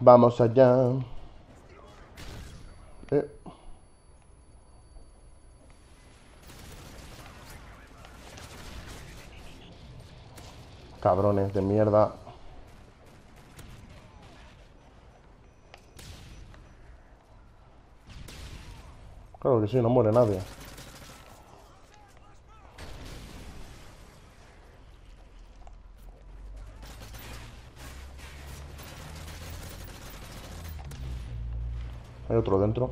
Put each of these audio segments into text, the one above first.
Vamos allá. Eh. Cabrones de mierda. Claro que sí, no muere nadie. Hay otro dentro.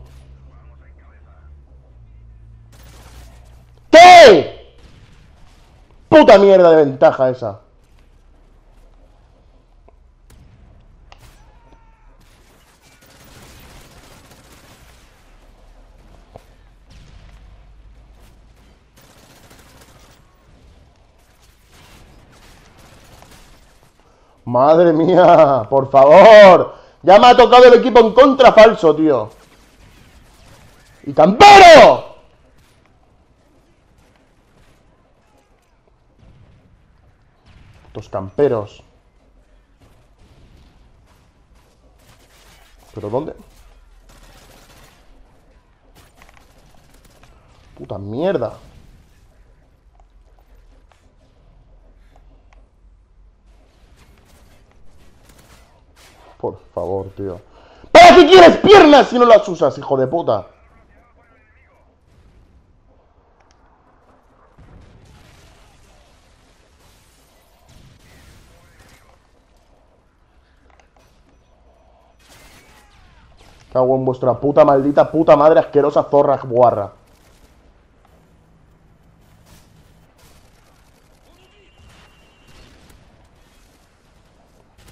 ¿Qué? Puta mierda de ventaja esa. Madre mía, por favor. Ya me ha tocado el equipo en contra falso, tío. ¡Y campero! Estos camperos. ¿Pero dónde? Puta mierda. Por favor, tío. ¿Para qué quieres piernas si no las usas, hijo de puta? Cago en vuestra puta maldita puta madre asquerosa zorra guarra.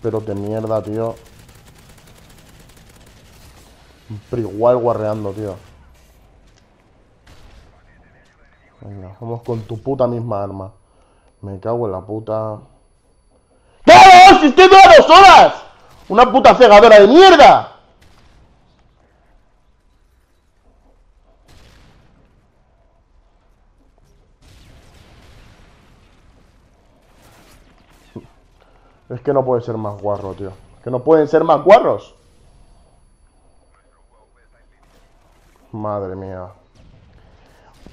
Pero de mierda, tío. Pero igual guarreando, tío. Venga, vamos con tu puta misma arma. Me cago en la puta. ¡Claro! ¡Si estoy dos horas! ¡Una puta cegadora de mierda! Es que no puede ser más guarro, tío. Que no pueden ser más guarros. Madre mía.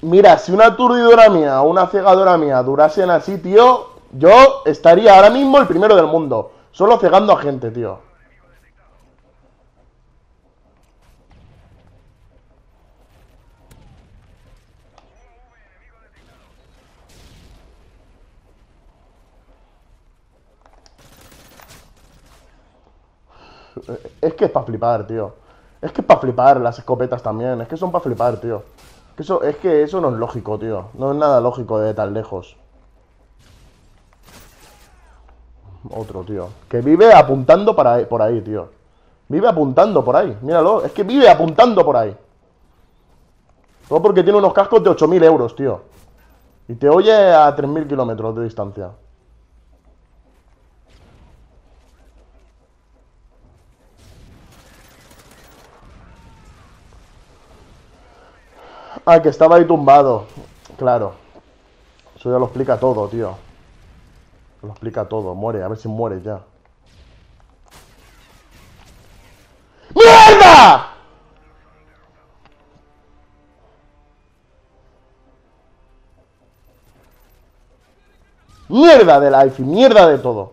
Mira, si una aturdidora mía o una cegadora mía durasen así, tío, yo estaría ahora mismo el primero del mundo. Solo cegando a gente, tío. Es que es para flipar, tío. Es que es para flipar las escopetas también. Es que son para flipar, tío. eso, es que eso no es lógico, tío. No es nada lógico de tan lejos. Otro, tío. Que vive apuntando para por ahí, tío. Vive apuntando por ahí. Míralo. Es que vive apuntando por ahí. Todo porque tiene unos cascos de 8.000 euros, tío. Y te oye a 3.000 kilómetros de distancia. Ah, que estaba ahí tumbado. Claro. Eso ya lo explica todo, tío. Lo explica todo. Muere, a ver si muere ya. ¡Mierda! Mierda de life mierda de todo.